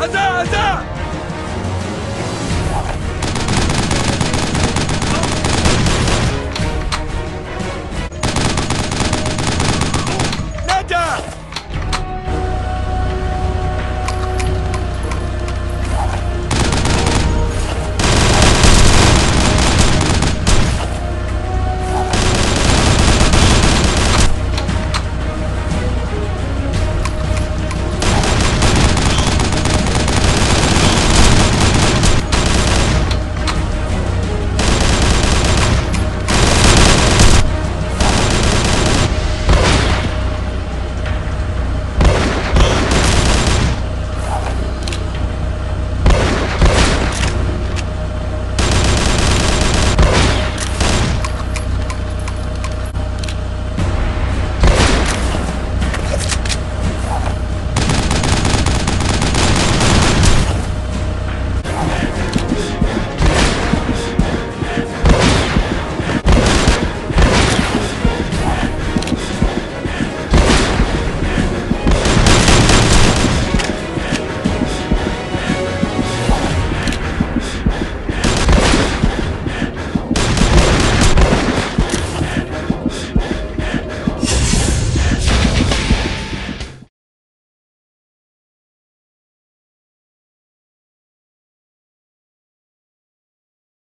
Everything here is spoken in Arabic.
هزاع هزاع